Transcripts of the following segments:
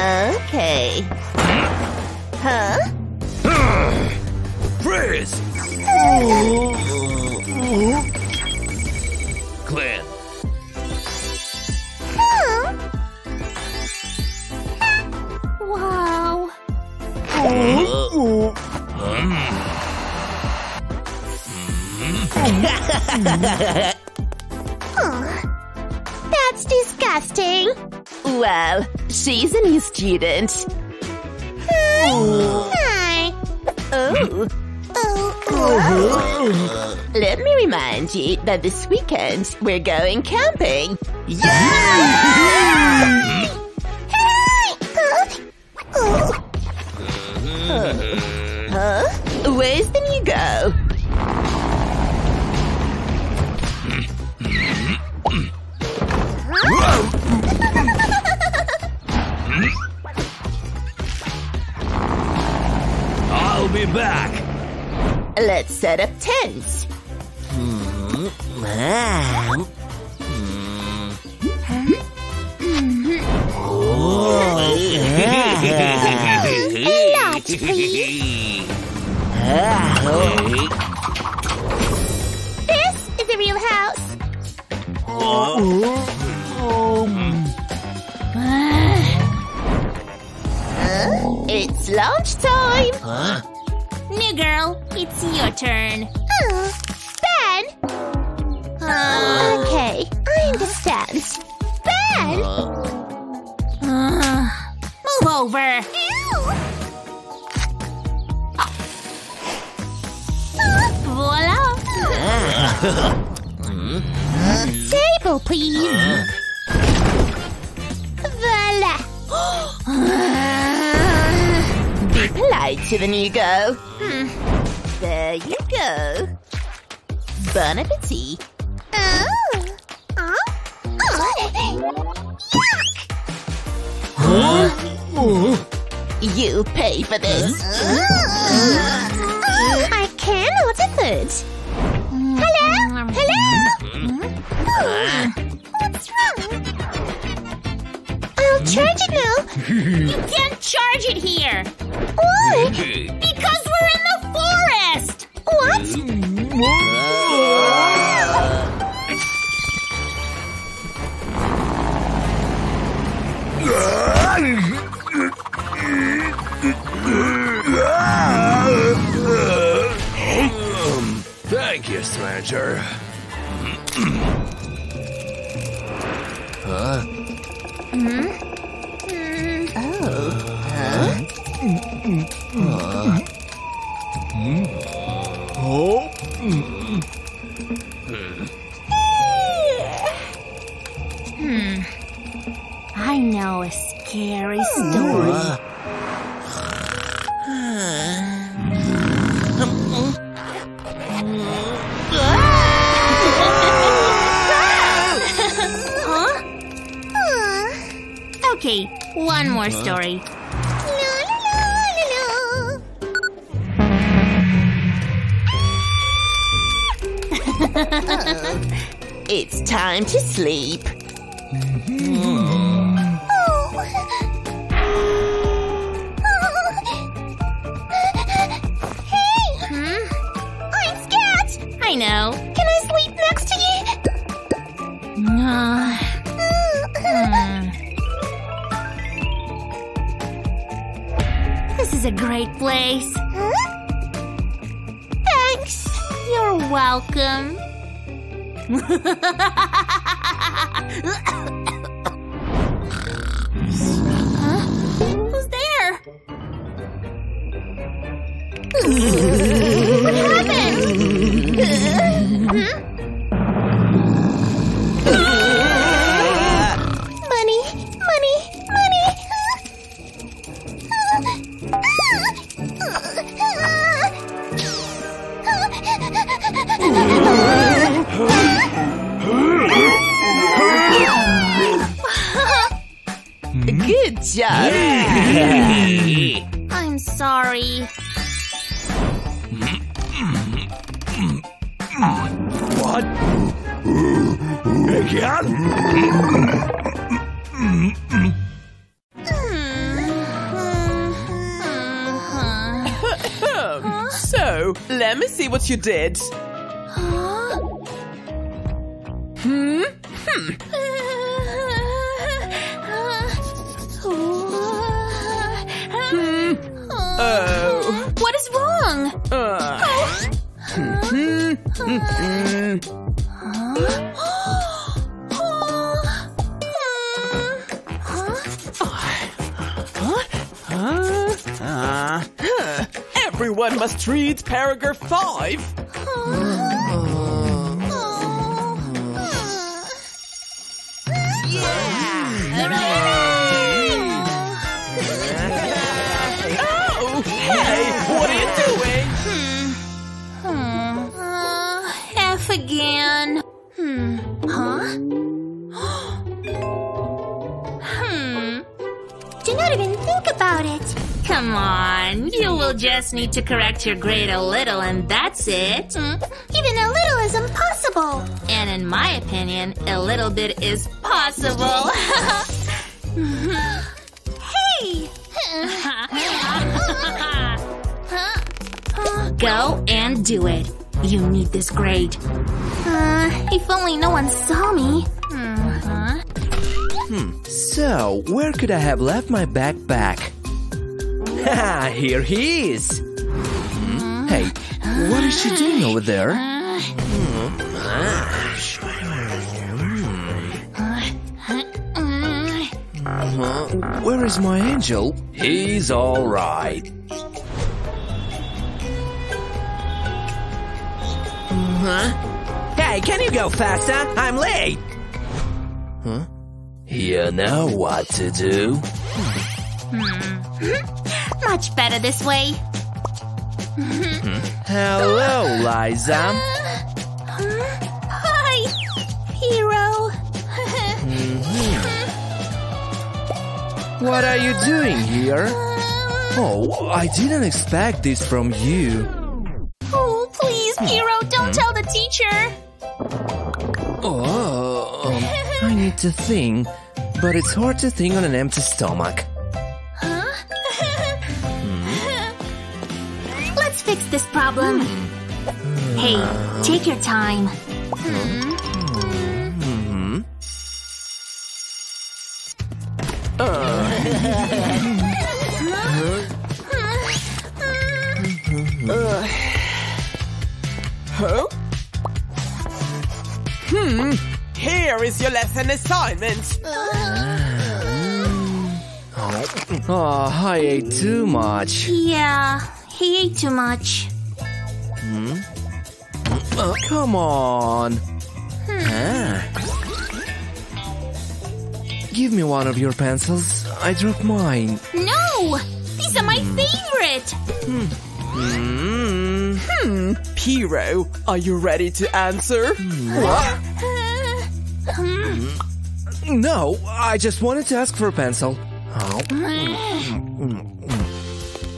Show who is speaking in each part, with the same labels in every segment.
Speaker 1: Okay. Huh?
Speaker 2: Freeze! Glenn,
Speaker 1: Wow. Hmm.
Speaker 3: That's disgusting.
Speaker 1: Well, she's a new student.
Speaker 3: Hi.
Speaker 1: Oh,
Speaker 3: Oh,
Speaker 1: let me remind you that this weekend we're going camping. Huh? Where's the new go? Set up tents.
Speaker 3: Large, please. This is a real house.
Speaker 1: It's lunchtime.
Speaker 4: Girl, it's your turn.
Speaker 3: Oh, Ben. okay, I understand. Ben.
Speaker 4: Move over.
Speaker 3: Ew.
Speaker 4: Voila.
Speaker 3: Table, please. Voila.
Speaker 1: Be polite to the new go. There you go. Bon appetit.
Speaker 3: Oh. Oh. Oh.
Speaker 1: You pay for this.
Speaker 3: Oh, I can order food. Hello? Hello? Oh, what's wrong? I'll charge it now.
Speaker 4: You can't charge it here
Speaker 3: Why?
Speaker 4: because
Speaker 2: Thank you, stranger.
Speaker 4: I
Speaker 3: hmm?
Speaker 4: Okay, one mm, more story.
Speaker 3: la, la, la, la, la.
Speaker 1: It's time to sleep.
Speaker 3: Hey!
Speaker 4: Is a great place.
Speaker 3: Thanks!
Speaker 4: You're welcome. huh? Who's there?
Speaker 3: What happened? Money! Money! Money!
Speaker 1: pizza. Yeah. Mm-hmm.
Speaker 4: I'm sorry.
Speaker 2: What? Again?
Speaker 5: so, let me see what you did.
Speaker 4: Huh?
Speaker 5: Hmm? Hmm. Uh, Oh.
Speaker 4: What is wrong?
Speaker 5: Uh. Uh, huh. Everyone must read paragraph 5.
Speaker 4: On. You will just need to correct your grade a little and that's it.
Speaker 3: Even a little is impossible.
Speaker 4: And in my opinion, a little bit is possible.
Speaker 3: Hey!
Speaker 4: Go and do it. You need this grade.
Speaker 3: Uh, if only no one saw me.
Speaker 4: Uh-huh.
Speaker 2: So, where could I have left my backpack? Here he is! Hmm? Hey, what is she doing over there? Uh, where is my angel? He's alright.
Speaker 6: Hey, can you go faster? I'm late.
Speaker 2: You know what to do.
Speaker 3: Much better this way.
Speaker 2: Hello, Liza.
Speaker 3: Hi, hero.
Speaker 2: What are you doing here? Oh, I didn't expect this from you.
Speaker 3: Oh, please, hero, don't tell the teacher.
Speaker 2: Oh, um, I need to think, but it's hard to think on an empty stomach.
Speaker 3: This problem. Hey, take your time.
Speaker 2: Hmm.
Speaker 5: Huh? Hmm. Here is your lesson assignment.
Speaker 2: Oh, I ate too much.
Speaker 3: Yeah, he ate too much. Hmm?
Speaker 2: Oh, come on. Ah. Give me one of your pencils. I dropped mine.
Speaker 3: No! These are my hmm. favorite!
Speaker 2: Hmm.
Speaker 5: Hero, are you ready to answer? What? Hmm.
Speaker 2: No, I just wanted to ask for a pencil. Oh.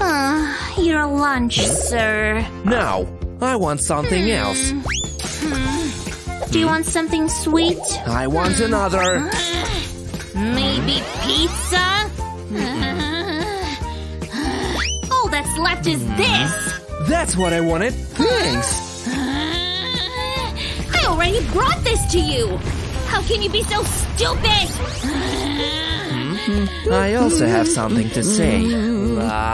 Speaker 3: Uh, your lunch, sir.
Speaker 2: No, I want something hmm. else. Hmm.
Speaker 3: Do you want something sweet?
Speaker 2: I want another.
Speaker 4: Uh, maybe pizza?
Speaker 3: Uh, all that's left is hmm. this!
Speaker 2: That's what I wanted. Thanks.
Speaker 3: Uh, I already brought this to you! How can you be so stupid? Mm-hmm.
Speaker 2: I also have something to say. Ah,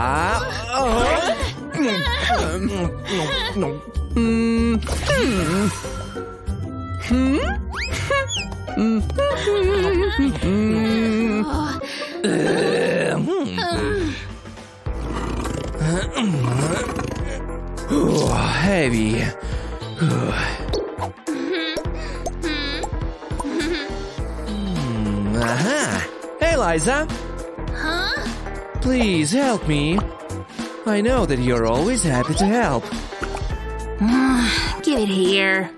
Speaker 2: oh, heavy. Hmm, Aha! Hey, Liza.
Speaker 3: Huh?
Speaker 2: Please help me. I know that you're always happy to help.
Speaker 4: Give it here.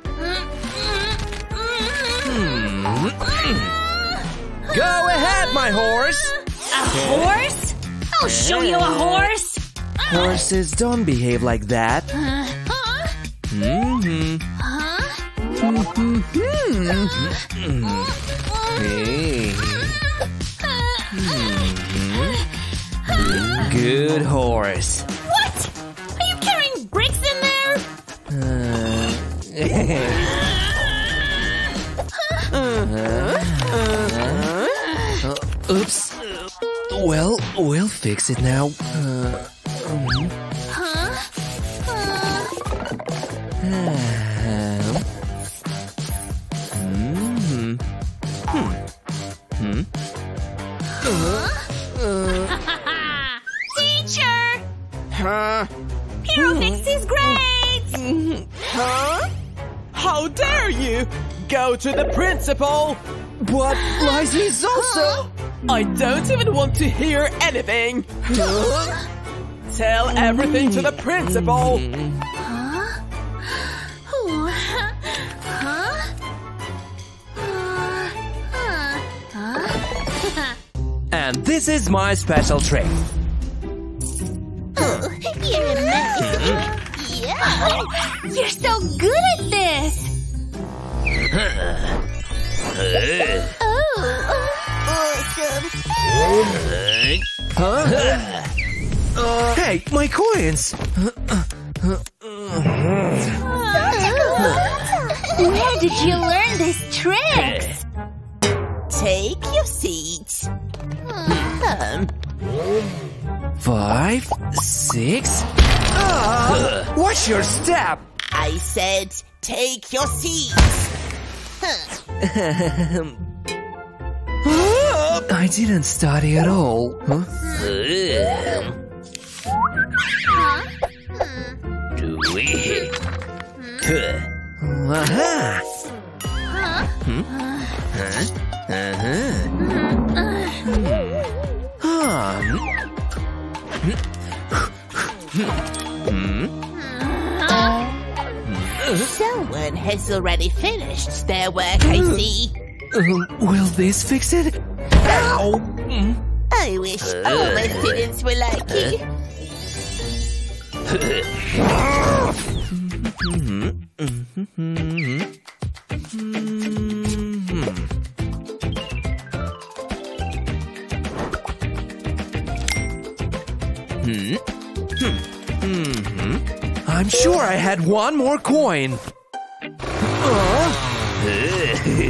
Speaker 2: Go ahead, my horse.
Speaker 4: A horse? I'll show you a horse.
Speaker 2: Horses don't behave like that.
Speaker 3: Huh?
Speaker 2: hmm
Speaker 3: Huh?
Speaker 2: Hey. Good horse.
Speaker 3: What? Are you carrying bricks in there?
Speaker 2: Uh, uh, uh, oops. Well, we'll fix it now.
Speaker 5: Principal!
Speaker 2: But Lizzie's also.
Speaker 5: I don't even want to hear anything! Tell everything to the hmm. principal!
Speaker 3: Huh? Huh?
Speaker 2: And this is my special trick.
Speaker 3: You're amazing. Yeah. You're so good at this.
Speaker 2: Huh? hey, my coins!
Speaker 3: Where did you learn this trick?
Speaker 1: Take your seat. Um,
Speaker 2: Five, six. Ah, watch your step!
Speaker 1: I said, take your seat.
Speaker 2: I didn't study at all. Huh? Aha! Hmm?
Speaker 1: Someone has already finished their work, I hmm. see.
Speaker 2: Um, will this fix it? Ow!
Speaker 1: I wish all my uh. students were like uh. you.
Speaker 2: I'm sure I had one more coin.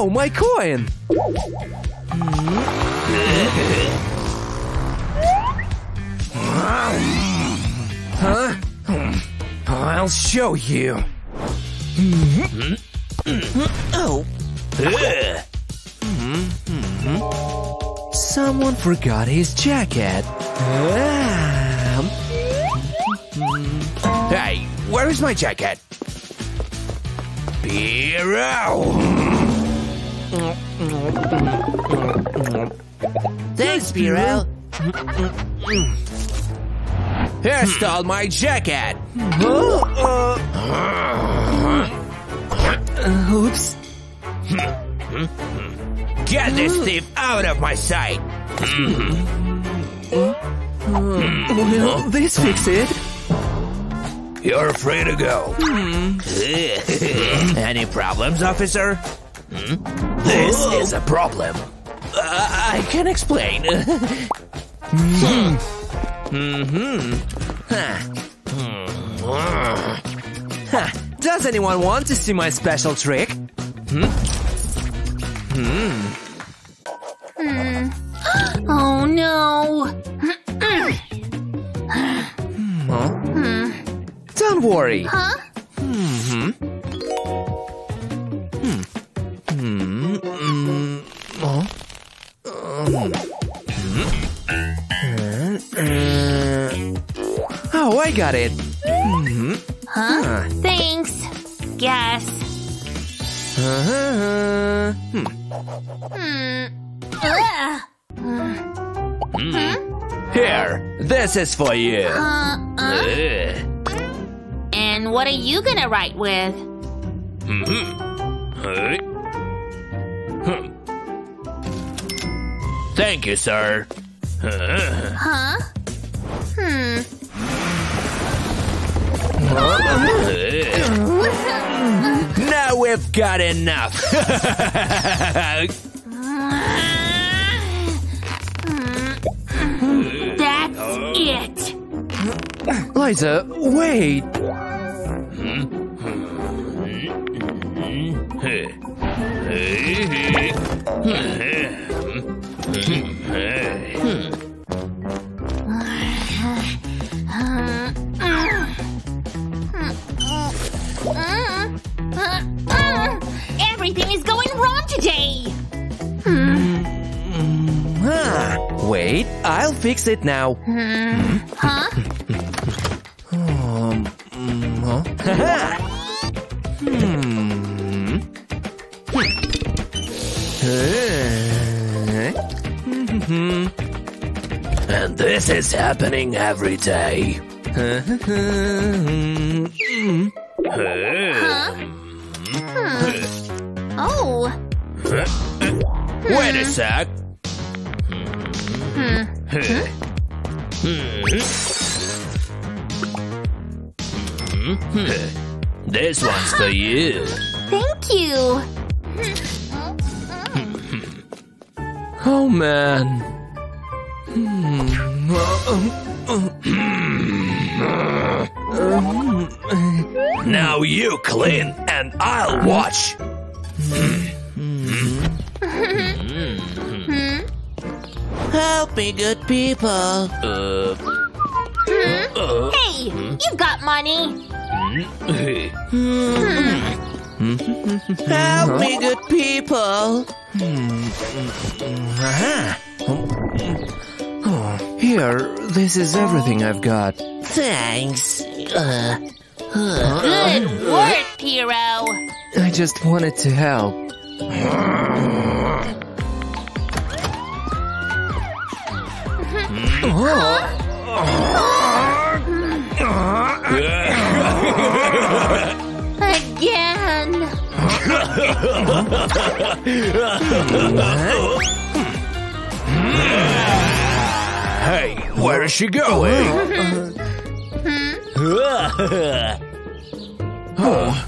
Speaker 2: Oh, my coin! Huh? I'll show you.
Speaker 1: Oh,
Speaker 2: Someone forgot his jacket. Hey, where is my jacket? Hero!
Speaker 1: Thanks, Biro.
Speaker 2: He stole my jacket! Oops.
Speaker 6: Get this thief out of my sight!
Speaker 2: Will this fix it?
Speaker 6: You're free to go. Any problems, officer? Hmm? This is a problem. Uh, I can explain. Mhm. Ha.
Speaker 2: Does anyone want to see my special trick? Hmm? Hmm. Hmm.
Speaker 3: Oh no.
Speaker 2: Don't worry.
Speaker 3: Huh?
Speaker 2: Oh, I got it.
Speaker 3: Huh? Thanks. Guess.
Speaker 2: Uh-huh. Hmm.
Speaker 3: Hmm.
Speaker 2: Here, this is for you.
Speaker 3: Uh, uh. And what are you gonna write with?
Speaker 6: Thank you, sir.
Speaker 3: Huh? Hmm.
Speaker 6: Now we've got enough.
Speaker 3: That's it.
Speaker 2: Liza, wait. I'll fix it now.
Speaker 3: Huh?
Speaker 2: Um, mm, huh? Haha. Hmm.
Speaker 6: And this is happening every day. Huh? Hmm.
Speaker 3: Oh.
Speaker 6: Wait a sec. This one's for you.
Speaker 3: Thank you.
Speaker 2: oh man.
Speaker 6: Now you clean and I'll watch.
Speaker 2: Help me, good people.
Speaker 6: Uh, Hmm.
Speaker 3: Hey, you've got money. Hmm.
Speaker 2: Help me, good people. Aha. Oh, here, this is everything I've got. Thanks. Uh,
Speaker 3: Good work, Hero.
Speaker 2: I just wanted to help.
Speaker 3: Again.
Speaker 6: hey, where is she going? Hmm?